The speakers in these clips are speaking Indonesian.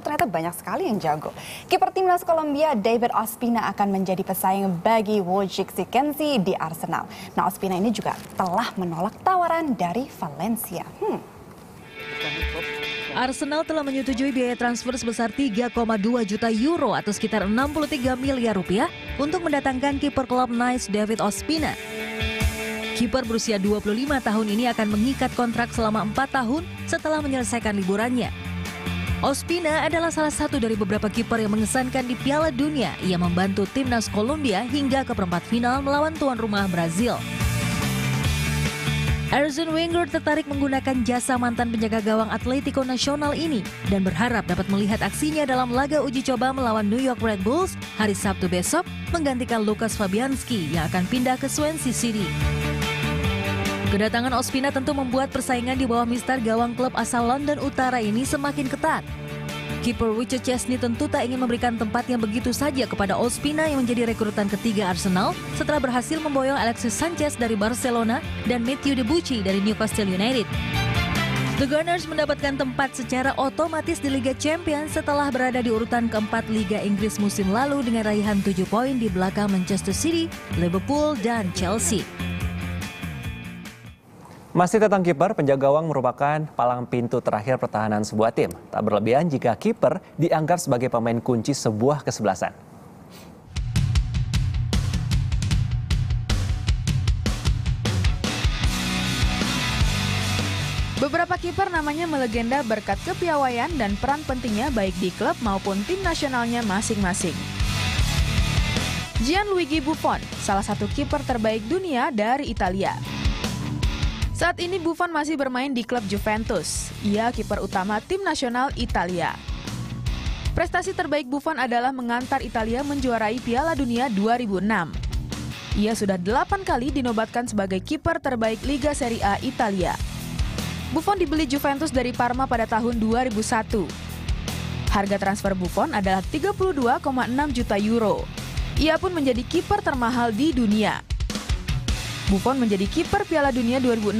ternyata banyak sekali yang jago. Kiper timnas Kolombia David Ospina akan menjadi pesaing bagi Wojciech Zikensi di Arsenal. Nah, Ospina ini juga telah menolak tawaran dari Valencia. Hmm. Arsenal telah menyetujui biaya transfer sebesar 3,2 juta euro atau sekitar 63 miliar rupiah untuk mendatangkan kiper klub Nice David Ospina. Kiper berusia 25 tahun ini akan mengikat kontrak selama 4 tahun setelah menyelesaikan liburannya. Ospina adalah salah satu dari beberapa kiper yang mengesankan di Piala Dunia. Ia membantu timnas Kolombia hingga ke perempat final melawan tuan rumah Brazil. Arsene Wenger tertarik menggunakan jasa mantan penjaga gawang Atletico Nasional ini dan berharap dapat melihat aksinya dalam laga uji coba melawan New York Red Bulls hari Sabtu besok menggantikan Lukas Fabianski yang akan pindah ke Swansea City. Kedatangan Ospina tentu membuat persaingan di bawah mister gawang klub asal London Utara ini semakin ketat. Kiper Richard Chesney tentu tak ingin memberikan tempat yang begitu saja kepada Ospina yang menjadi rekrutan ketiga Arsenal setelah berhasil memboyong Alexis Sanchez dari Barcelona dan Matthew Debuchy dari Newcastle United. The Gunners mendapatkan tempat secara otomatis di Liga Champions setelah berada di urutan keempat Liga Inggris musim lalu dengan raihan 7 poin di belakang Manchester City, Liverpool, dan Chelsea. Masih tentang kiper, penjaga gawang merupakan palang pintu terakhir pertahanan sebuah tim. Tak berlebihan jika kiper dianggap sebagai pemain kunci sebuah kesebelasan. Beberapa kiper namanya melegenda berkat kepiawaian dan peran pentingnya baik di klub maupun tim nasionalnya masing-masing. Gianluigi Buffon, salah satu kiper terbaik dunia dari Italia. Saat ini Buffon masih bermain di klub Juventus. Ia kiper utama tim nasional Italia. Prestasi terbaik Buffon adalah mengantar Italia menjuarai Piala Dunia 2006. Ia sudah delapan kali dinobatkan sebagai kiper terbaik Liga Serie A Italia. Buffon dibeli Juventus dari Parma pada tahun 2001. Harga transfer Buffon adalah 32,6 juta euro. Ia pun menjadi kiper termahal di dunia. Buffon menjadi kiper Piala Dunia 2006.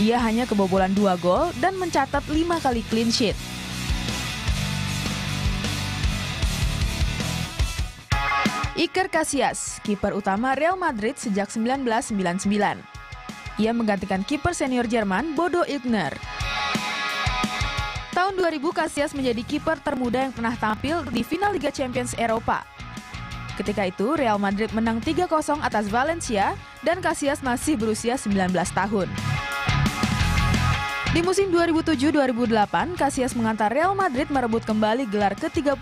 Ia hanya kebobolan dua gol dan mencatat lima kali clean sheet. Iker Casillas, kiper utama Real Madrid sejak 1999. Ia menggantikan kiper senior Jerman Bodo Illgner. Tahun 2000 Casillas menjadi kiper termuda yang pernah tampil di final Liga Champions Eropa. Ketika itu Real Madrid menang 3-0 atas Valencia dan Casillas masih berusia 19 tahun. Di musim 2007-2008, Casillas mengantar Real Madrid merebut kembali gelar ke-31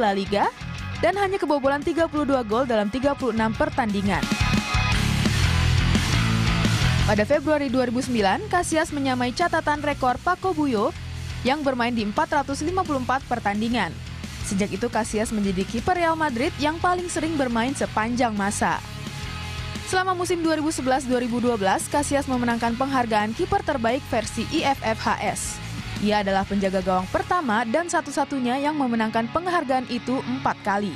La Liga dan hanya kebobolan 32 gol dalam 36 pertandingan. Pada Februari 2009, Casillas menyamai catatan rekor Paco Buyo yang bermain di 454 pertandingan. Sejak itu Casillas menjadi kiper Real Madrid yang paling sering bermain sepanjang masa. Selama musim 2011-2012, Casillas memenangkan penghargaan kiper terbaik versi IFFHS. Ia adalah penjaga gawang pertama dan satu-satunya yang memenangkan penghargaan itu empat kali.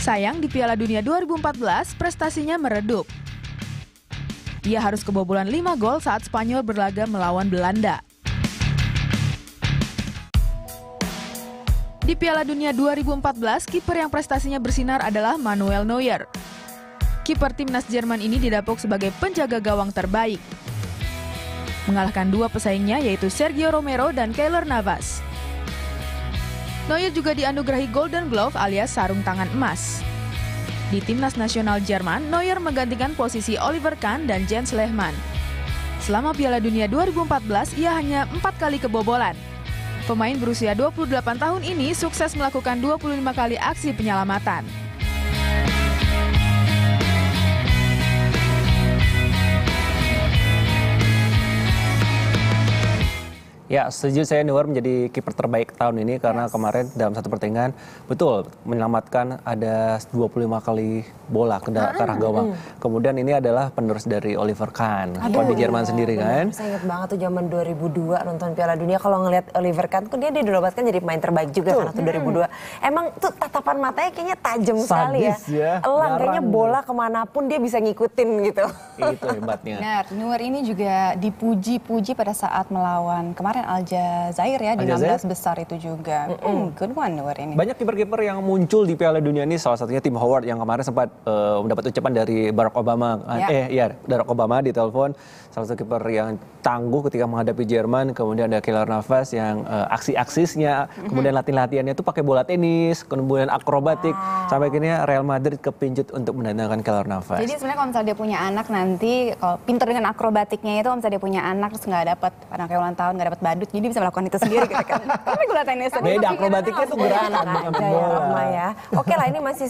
Sayang di Piala Dunia 2014 prestasinya meredup. Ia harus kebobolan 5 gol saat Spanyol berlaga melawan Belanda. Di Piala Dunia 2014, kiper yang prestasinya bersinar adalah Manuel Neuer. Kiper timnas Jerman ini didapuk sebagai penjaga gawang terbaik. Mengalahkan dua pesaingnya yaitu Sergio Romero dan Keylor Navas. Neuer juga dianugerahi Golden Glove alias sarung tangan emas. Di timnas nasional Jerman, Neuer menggantikan posisi Oliver Kahn dan Jens Lehmann. Selama Piala Dunia 2014, ia hanya empat kali kebobolan. Pemain berusia 28 tahun ini sukses melakukan 25 kali aksi penyelamatan. Ya, setuju saya Neuer menjadi kiper terbaik tahun ini karena yes. kemarin dalam satu pertandingan betul menyelamatkan ada 25 kali bola ke, ah, arah gawang. Mm. Kemudian ini adalah penerus dari Oliver Kahn, Aduh, di Jerman sendiri bener. kan. Saya ingat banget tuh zaman 2002 nonton Piala Dunia kalau ngelihat Oliver Kahn tuh dia dinobatkan jadi pemain terbaik juga kan waktu 2002. Emang tuh tatapan matanya kayaknya tajam sekali ya. ya. Elang kayaknya bola ke mana pun dia bisa ngikutin gitu. Itu hebatnya. Nah, Neuer ini juga dipuji-puji pada saat melawan kemarin kemarin Aljazair ya di Aljazair? 16 besar itu juga. Hmm, good one Nur ini. Banyak kiper-kiper yang muncul di Piala Dunia ini salah satunya Tim Howard yang kemarin sempat eh, mendapat ucapan dari Barack Obama Ya. eh iya Barack Obama di telepon salah satu kiper yang tangguh ketika menghadapi Jerman kemudian ada Keylor Navas yang eh, aksi-aksisnya kemudian latihan-latihannya itu pakai bola tenis kemudian akrobatik sampai akhirnya Real Madrid kepincut untuk mendatangkan Keylor Navas. Jadi sebenarnya kalau misalnya dia punya anak nanti, kalau pinter dengan akrobatiknya itu, kalau misalnya dia punya anak terus nggak dapat, kayak ulang tahun nggak dapat badut, jadi bisa melakukan itu sendiri gitu kan. Tapi gula tenis Beda akrobatiknya tuh gerakan. Rahma ya. Oke lah ini masih